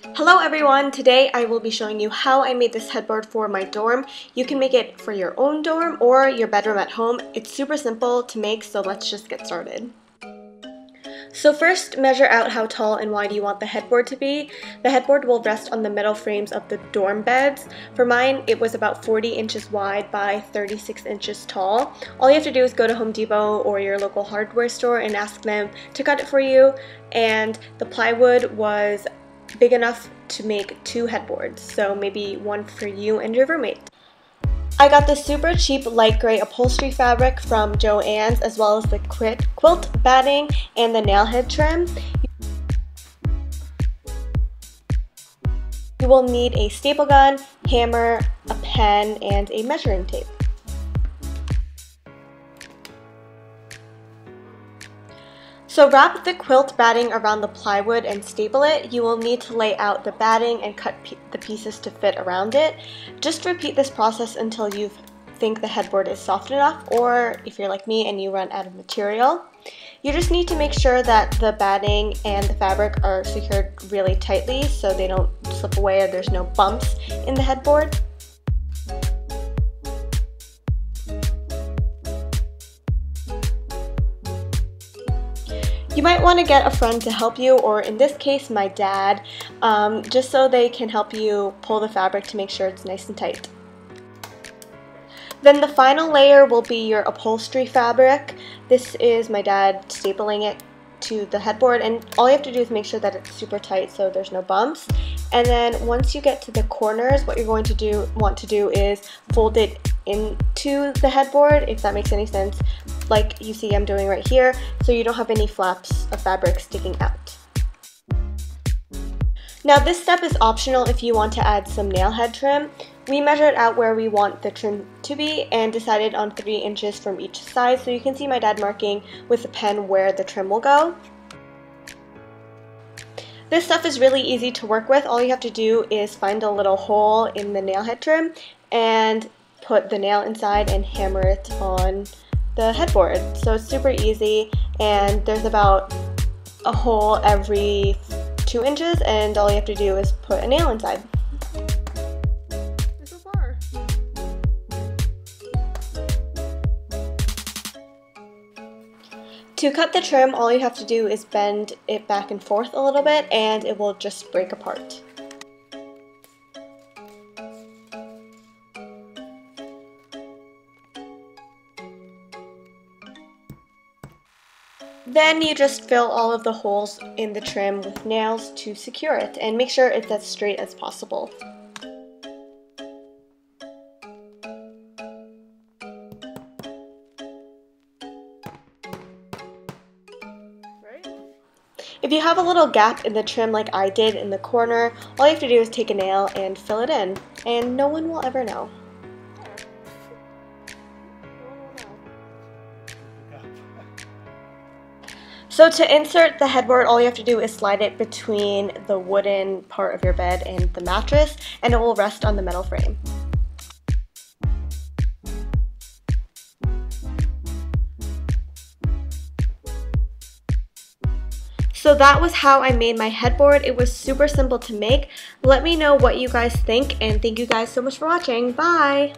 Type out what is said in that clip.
Hello everyone! Today I will be showing you how I made this headboard for my dorm. You can make it for your own dorm or your bedroom at home. It's super simple to make, so let's just get started. So first, measure out how tall and wide you want the headboard to be. The headboard will rest on the metal frames of the dorm beds. For mine, it was about 40 inches wide by 36 inches tall. All you have to do is go to Home Depot or your local hardware store and ask them to cut it for you. And the plywood was big enough to make two headboards, so maybe one for you and your roommate. I got the super cheap light gray upholstery fabric from Joann's as well as the quilt batting and the nail head trim. You will need a staple gun, hammer, a pen, and a measuring tape. So wrap the quilt batting around the plywood and staple it. You will need to lay out the batting and cut the pieces to fit around it. Just repeat this process until you think the headboard is soft enough or if you're like me and you run out of material. You just need to make sure that the batting and the fabric are secured really tightly so they don't slip away or there's no bumps in the headboard. You might want to get a friend to help you, or in this case, my dad, um, just so they can help you pull the fabric to make sure it's nice and tight. Then the final layer will be your upholstery fabric. This is my dad stapling it to the headboard and all you have to do is make sure that it's super tight so there's no bumps and then once you get to the corners what you're going to do want to do is fold it into the headboard if that makes any sense like you see I'm doing right here so you don't have any flaps of fabric sticking out. Now this step is optional if you want to add some nail head trim. We measured out where we want the trim to be and decided on 3 inches from each side so you can see my dad marking with a pen where the trim will go. This stuff is really easy to work with. All you have to do is find a little hole in the nail head trim and put the nail inside and hammer it on the headboard. So it's super easy and there's about a hole every two inches and all you have to do is put a nail inside. To cut the trim, all you have to do is bend it back and forth a little bit and it will just break apart. Then you just fill all of the holes in the trim with nails to secure it and make sure it's as straight as possible. If you have a little gap in the trim like I did in the corner, all you have to do is take a nail and fill it in, and no one will ever know. So to insert the headboard, all you have to do is slide it between the wooden part of your bed and the mattress, and it will rest on the metal frame. So that was how I made my headboard. It was super simple to make. Let me know what you guys think, and thank you guys so much for watching. Bye!